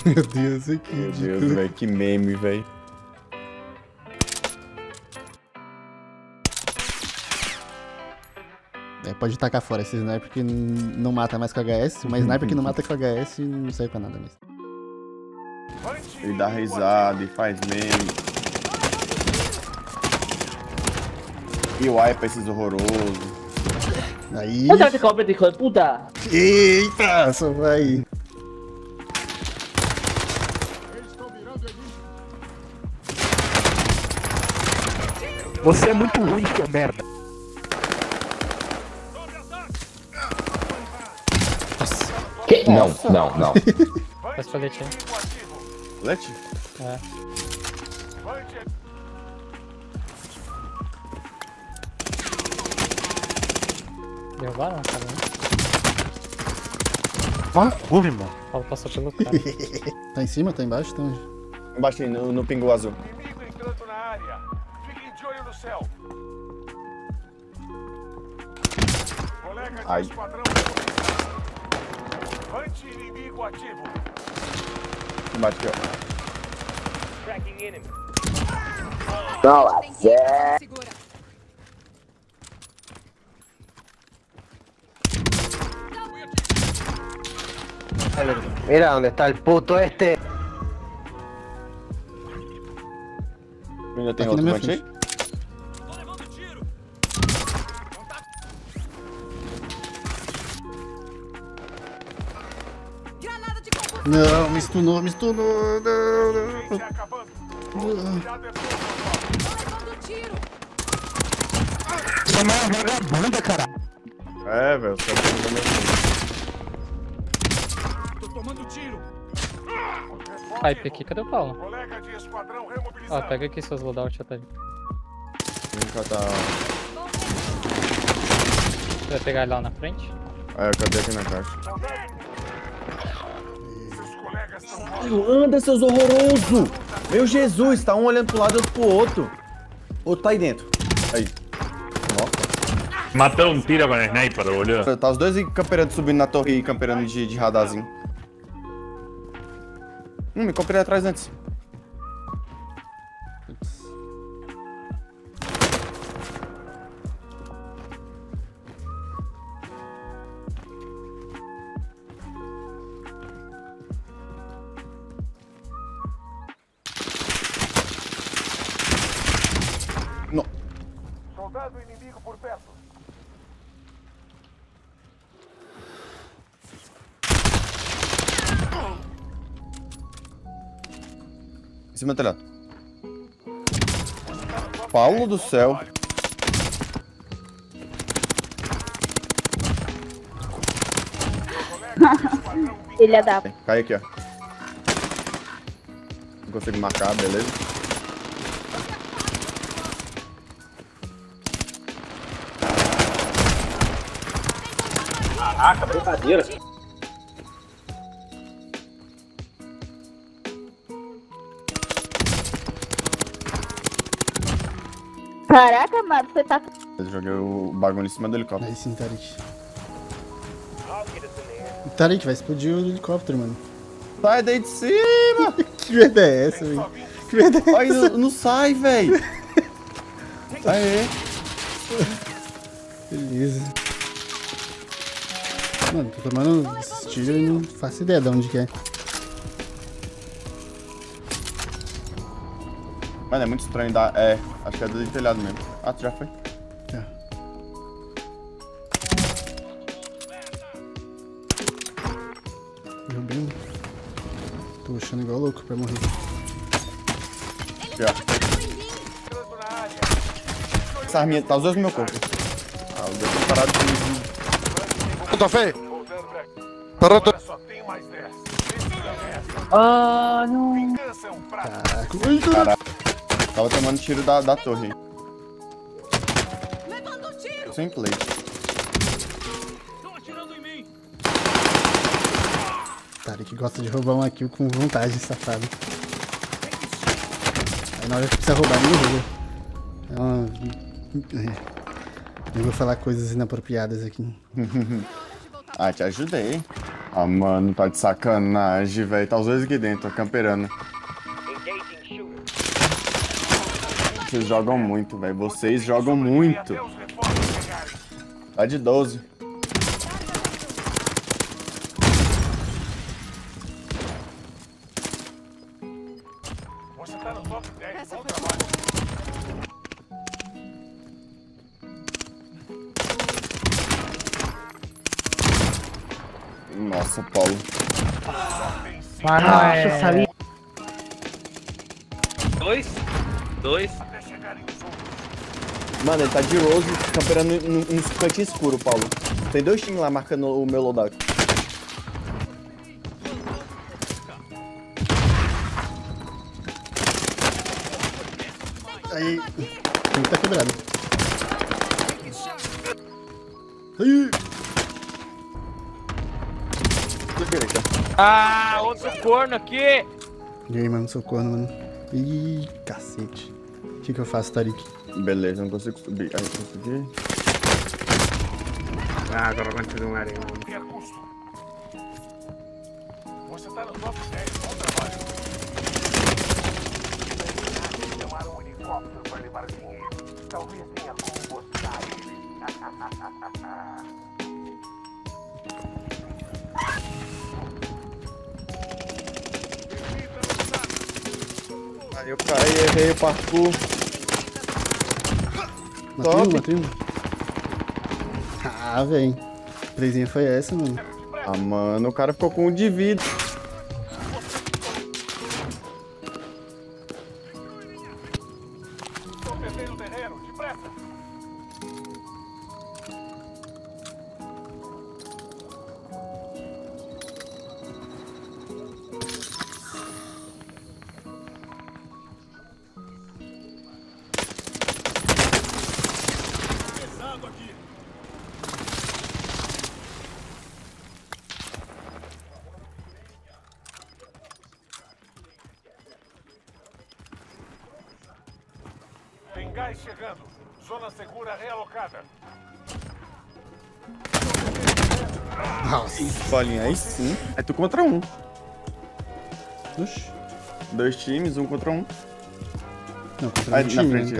Meu Deus, que Meu Deus, velho, que meme, velho. É, pode tacar fora esse sniper que não mata mais com HS, mas sniper que não mata com HS não serve pra nada mesmo. Ele dá risada e faz meme. E wipe esses horrorosos. Aí. Puta que cobra de coisa, puta! Eita, só vai. Você é muito ruim, seu merda. Que? Não, não, não. Faz colete aí. Lete? É. Derrubar não, cara. Vá, curva, irmão. Paulo passou pelo cara. Tá em cima, tá embaixo, tá onde? Embaixo aí, no, no pingo azul. Inimigo entrando na área. Céu. Colega de Ai. esquadrão. Anti-inimigo ativo. Embaixo aqui, ó. Tracking enemy. Segura. Mira dónde está el puto este. Ainda tem Tá aqui Não, me stunou, me stunou. Não, não. É. Você é uma vagabunda, cara. É, velho, os caras estão dando Tô tomando tiro. Pipe aqui, cadê o Paulo? Colega de esquadrão Ó, remobilizado. pega aqui seus loadout, Otávio. Vem cá, tá. Você vai pegar ele lá na frente? É, eu cadê aqui na caixa? Mortos. Anda, seus horrorosos! Meu Jesus, tá um olhando pro lado e outro pro outro. Outro tá aí dentro. Aí. Nossa. Matou um tiro com a sniper, boludo. Tá os dois camperando, subindo na torre e camperando de, de radarzinho. Hum, me camperei atrás antes. Não. Soldado inimigo por perto. Em cima do telhado. Paulo do céu. Filha da. Cai aqui, ó. Não consigo marcar, beleza? Caraca, brincadeira. Caraca, mano, você tá. Eu joguei o bagulho em cima do helicóptero. Aí sim, Tarik. Tarik, vai explodir o helicóptero, mano. Sai daí de cima! Que merda é essa, velho? Que merda é Ai, essa? não, não sai, velho! Aê! Beleza. Mano, tô tomando esses tiros e não faço ideia de onde que é. Mano, é muito estranho dar. É, acho que é do telhado mesmo. Ah, tu já foi? Já. Viu bem? Tô achando igual louco pra morrer. Aqui, ó. Essa arminha, tá os dois no meu corpo. Ah, os dois estão parados. Puta aqui. Mais 10. Ah, não. Um. Caraca. Tava tomando tiro da, da torre. Levando tiro. Sem play. Estão atirando em mim. Tarik gosta de roubar uma kill com vontade, safado. Aí na hora que precisa roubar, nem rouba. É uma... é. Eu vou falar coisas inapropriadas aqui. Ah, te ajudei. Ah, mano, tá de sacanagem, velho. Tá os dois aqui dentro, camperando. Vocês jogam muito, velho. Vocês jogam muito. Tá de 12. Nossa, Paulo. Mano, é... sabia. Dois. Dois. Outros. Mano, ele tá de Rose camperando num cantinho escuro, Paulo. Tem dois times lá marcando o meu loadout. Aí. O time tá quebrado. Aí. Direita. Ah, outro corno aqui. E aí, mano, socorro, mano. Ih, cacete. O que, que eu faço, Tarik? Beleza, não consigo subir. Aí, consegui. Ah, agora vai fazer um areia. Custo. Você tá no top 10. Bom trabalho. Chamaram um helicóptero para levar dinheiro. Talvez tenha como gostar eu caí, errei o parkour. Matei um, matei um. Ah, velho. Presinha foi essa, mano. Ah, mano, o cara ficou com um de vida. Gás chegando. Zona segura realocada. Bolinha, aí sim. É tu contra um. Oxi. Dois times, um contra um. Não, contra Aí, um na frente,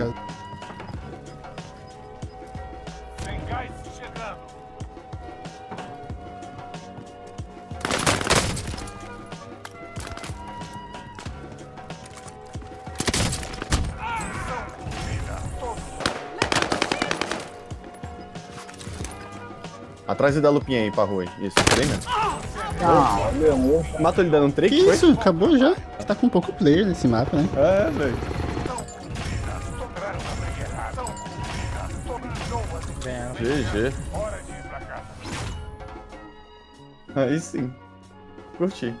Atrás da lupinha aí pra rua. Isso, bem mesmo. Matou ele dando um trick, Que foi? isso? Acabou já? Tá com pouco player nesse mapa, né? É, velho. GG. Aí sim. Curti.